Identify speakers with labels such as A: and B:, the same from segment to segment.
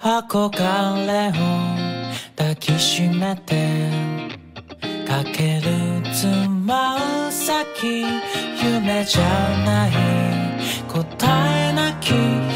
A: 憧れを抱きしめてかけるつま先夢じゃない答えなき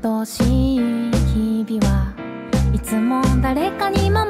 B: 愛しい日々はいつも誰かに守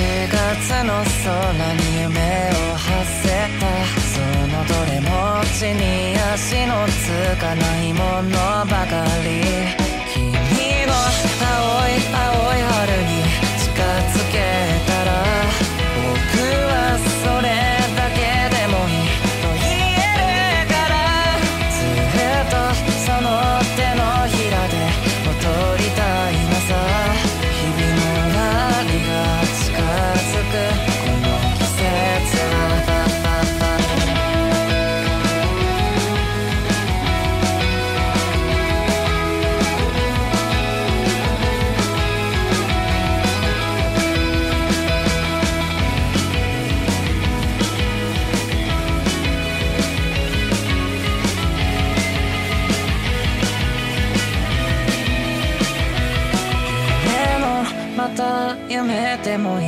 C: 月の空に夢を馳せた。そのどれも地に足のつかないものばかり。te mojé.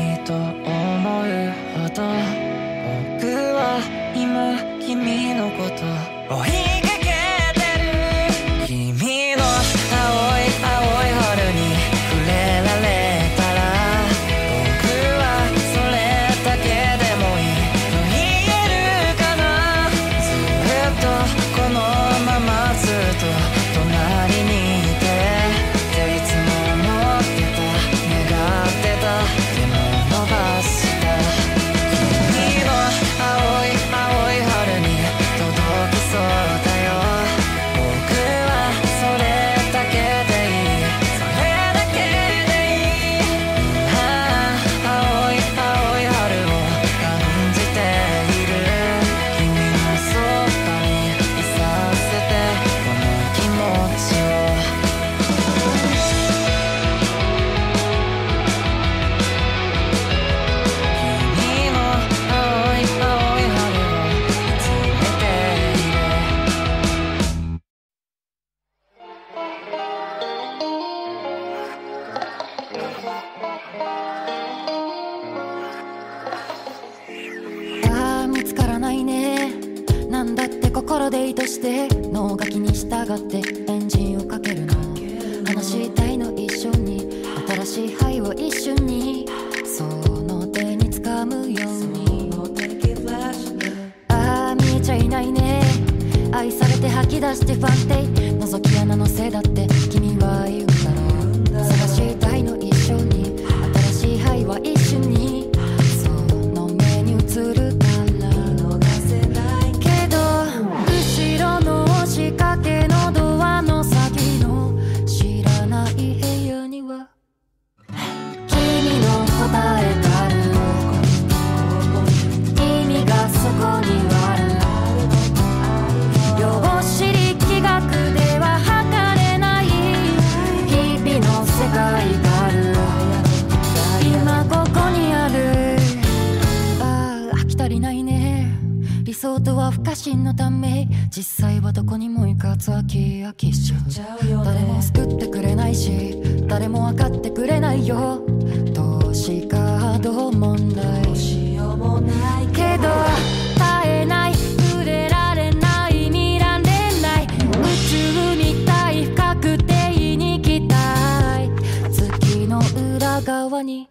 C: 側に。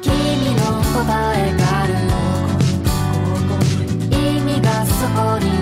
C: 君の
D: 答えがある。意味がそこに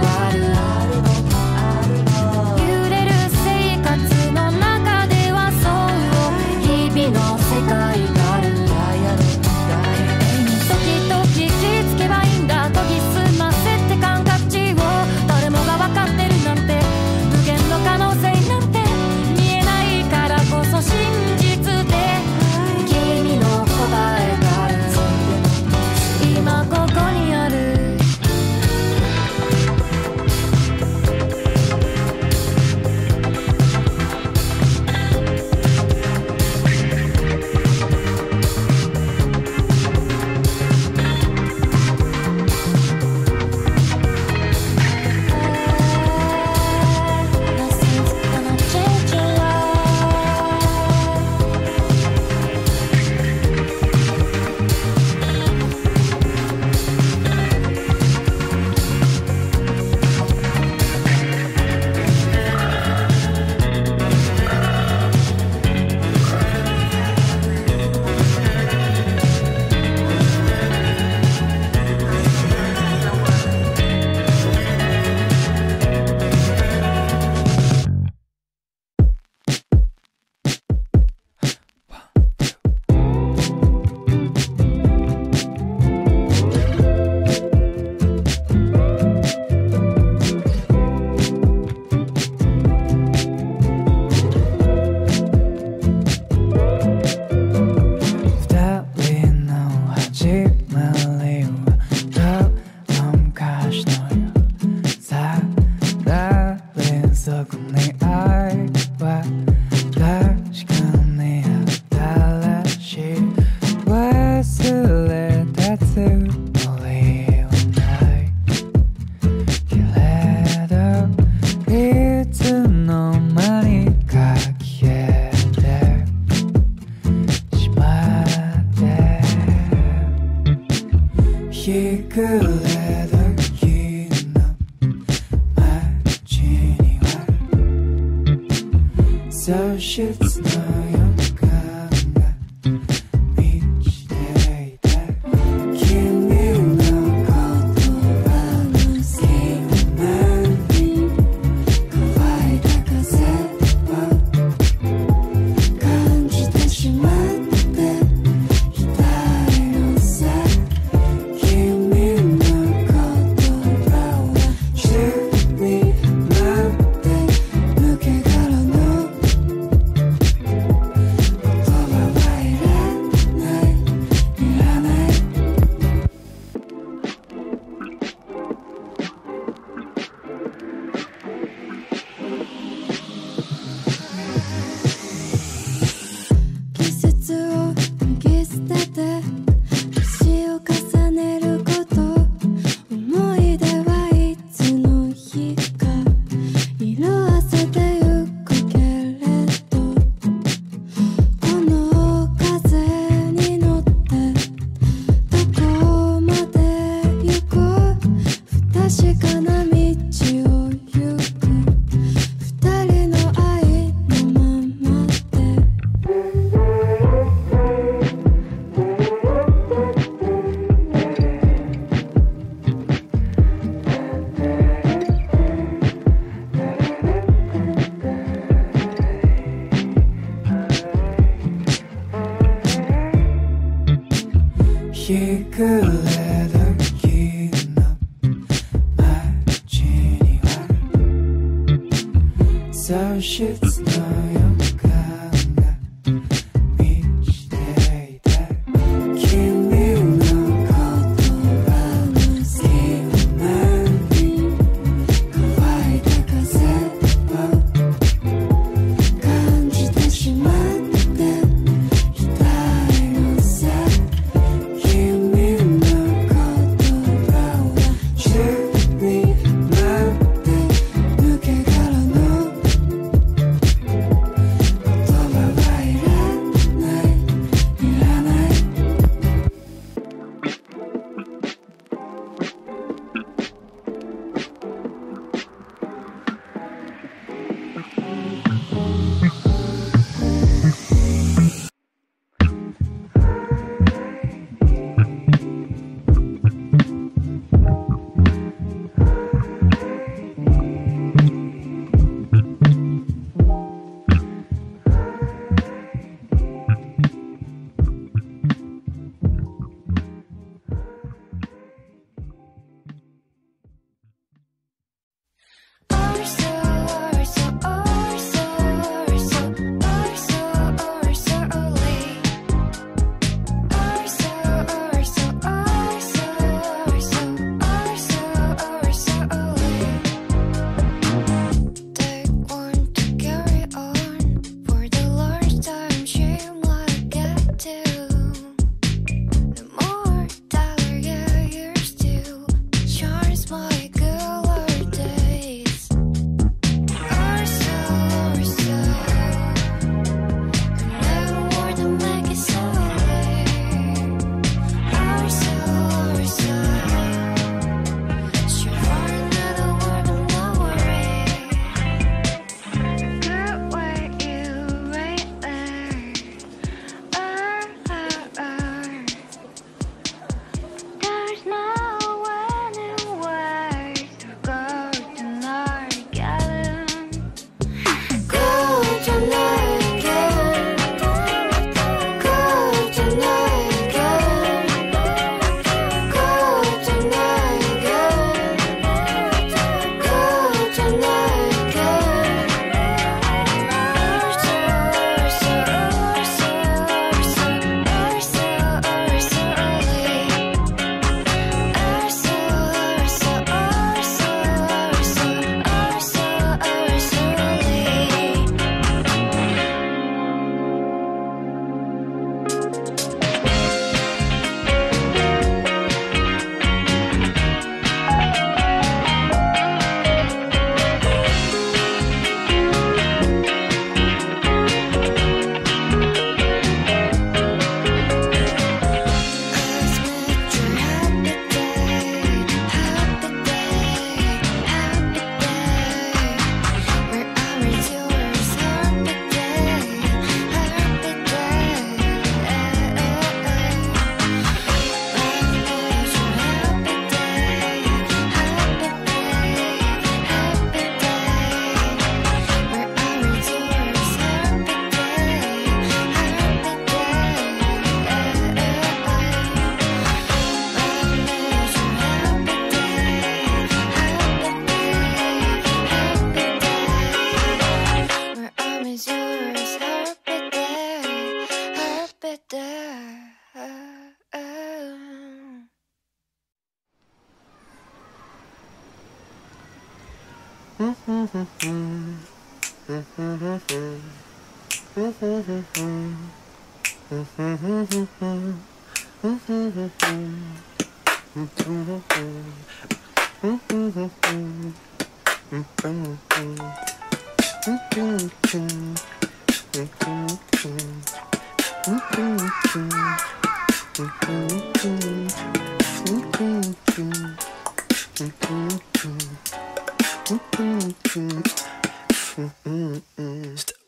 D: St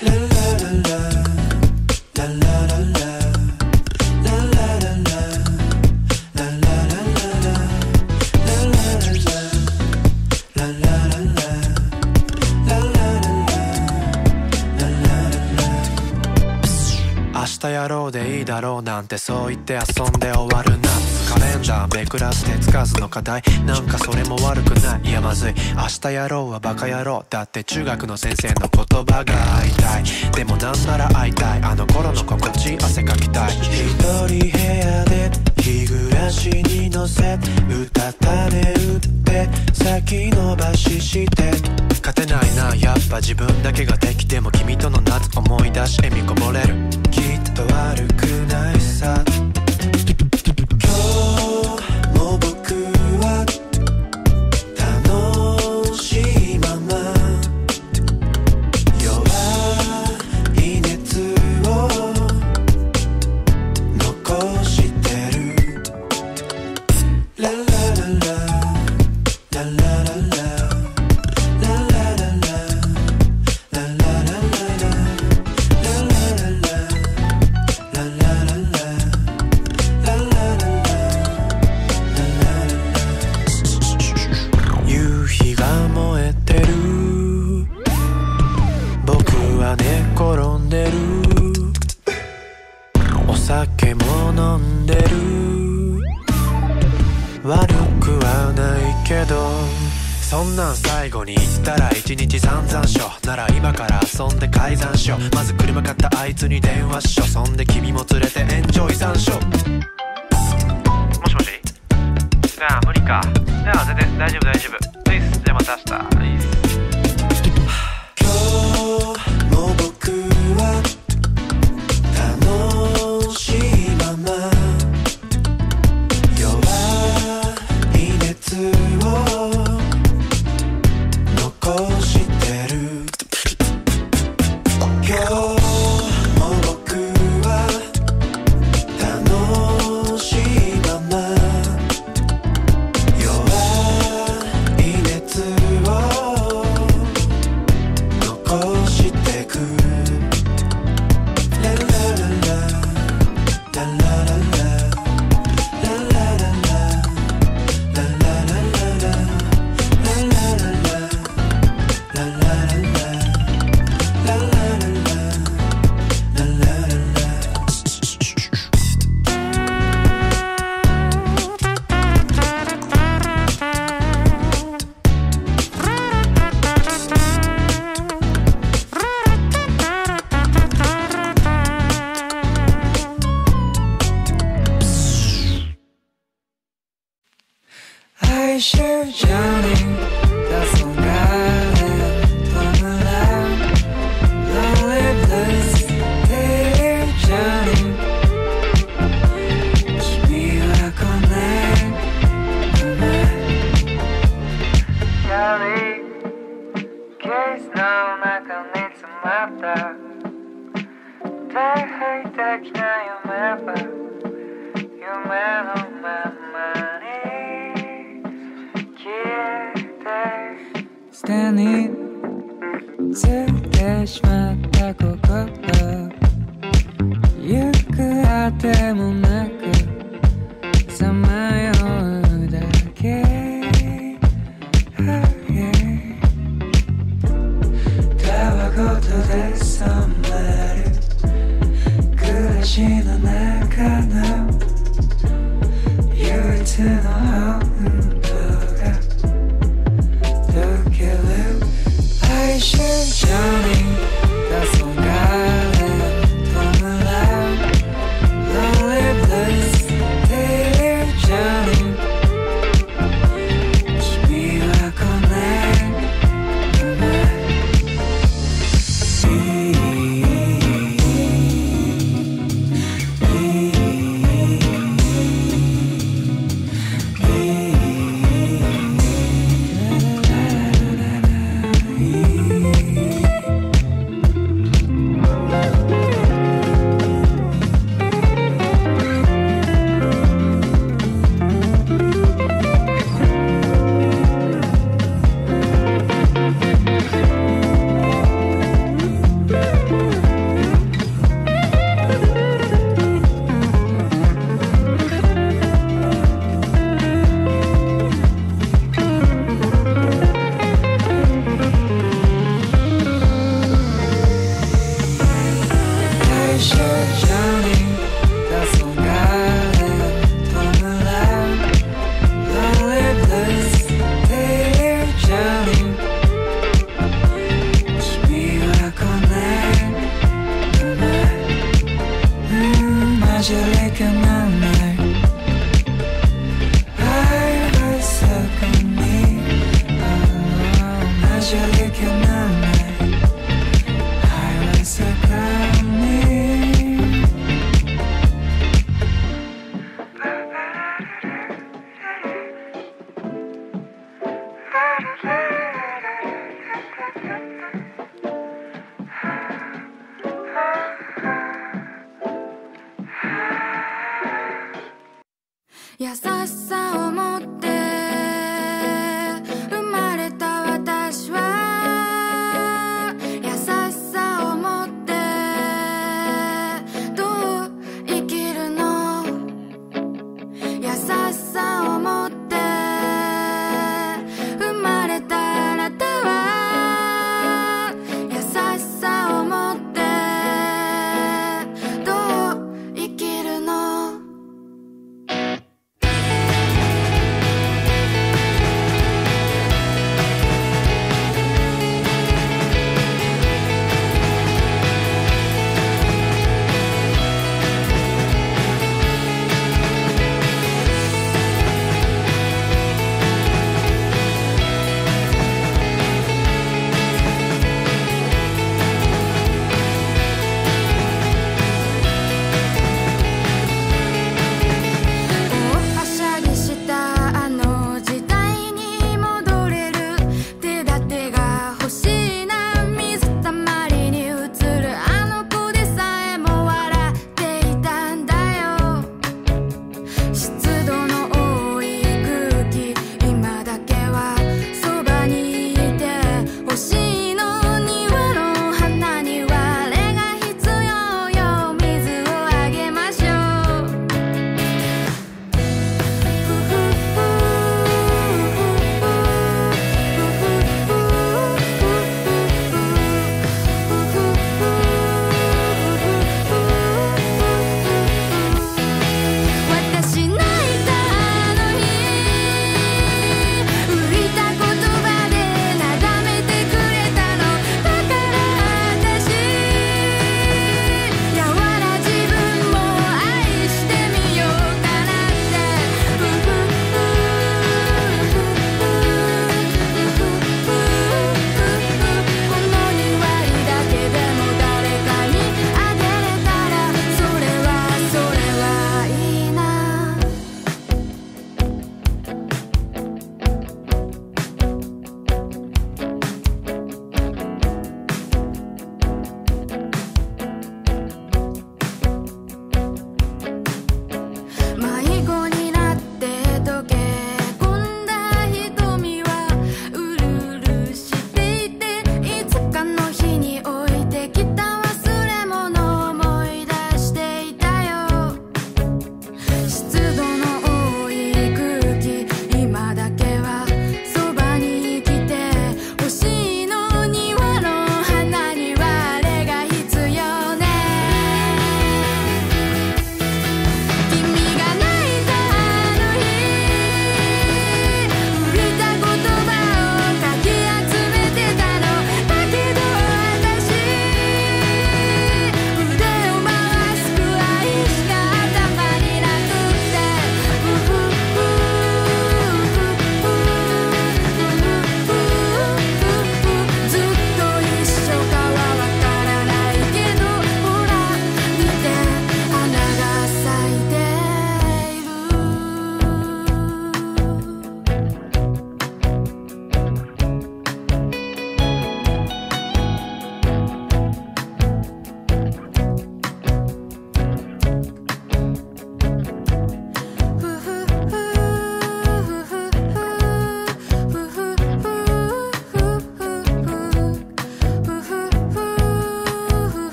D: 明日やろうでいいだ
E: ろうなんてそう言って遊んで終わるな。んてんだべくらス手つかずの課題。なんかそれも悪くない。いやまずい。明日やろうはバカ野郎。だって中学の先生の言葉が会いたい。でもなんなら会いたい。あの頃の心地汗かきたい。一人部屋で日暮らしに乗せうたたね打って先延ばしして。勝てないな。やっぱ自分だけができても君との夏思い出し笑みこぼれる。きっと悪くないさ。今日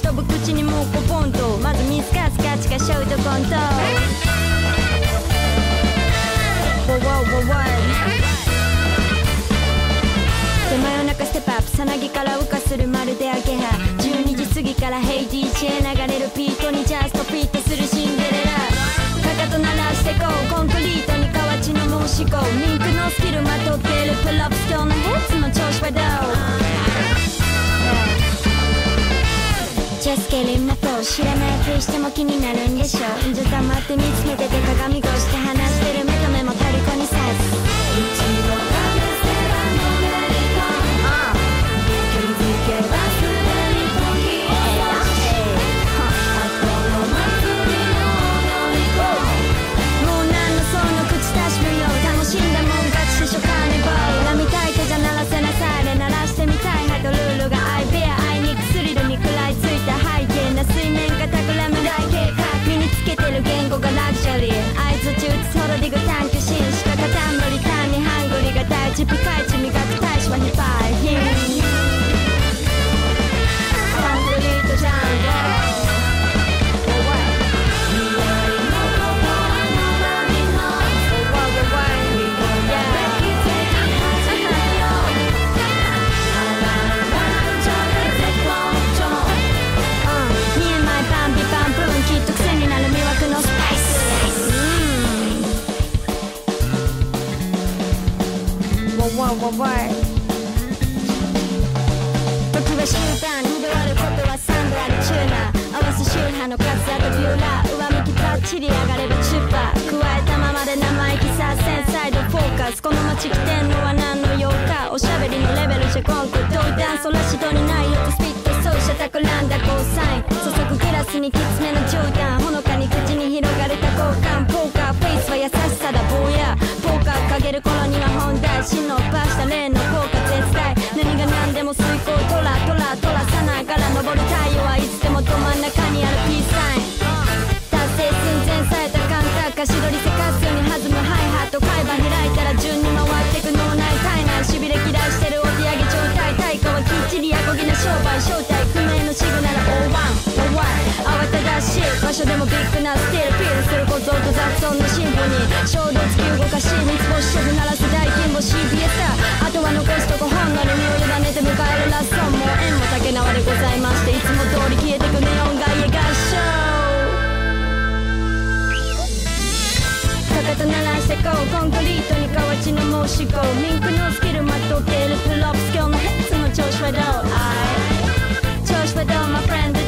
E: し
F: 飛ぶ口にもうポポンと。まず水かすかチかショートコント。ウォーウォで真夜中ステップアップさなぎから羽化するまるでアゲハ。12時過ぎからヘイ DJ 流れるピートにジャストピートするシンデレラ。かかと鳴らしてこうコンクリートに河内の申し子。ミンクのスキルまとってるプロップス今日のヘッズの調子はどう？ちゃスケリンマと知らないふりしても気になるんでしょう。じゃ黙って見つめてて鏡越して話してる目と目も足り僕時は終盤二度あることは三度あるチューナー。合わせ宗派のカツラとビューラー。上向きパッチリ上がればチューパー。加えたままで生意気さ繊細度フォーカス。この街来てんのは何の用か。おしゃべりのレベルじゃコンク同ンそらしどにないよくスピット奏者たくらんだゴーサイン。注ぐグラスにきつめの冗談。ほのかのバした例の効果絶大。何が何でも遂行トラトラトラさながら昇る太陽はいつでもど真ん中にあるピースサイン。達成寸前された感覚足取りせかすように弾むハイハット海馬開いたら順に回ってく脳内体内しびれ嫌いしてるお手上げ状態。対価はきっちりアコギな商売正体不明のシグナル O1 O1 慌ただしい場所でもビッグなスティールピールする小僧と雑音のシンフォニー衝動突き動かし三つ星シェフ鳴らす大金星 CBS だあとは残すとこほんのに身を委ねて迎えるラストも縁も竹縄でございましていつも通り消えてくネオン外へ合唱かかと鳴らしてこうコンクリートに河内の申し子ミンクのスキルまとっているプロップス今日のヘッズの調子はどうあい調子はどう my friend